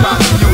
Try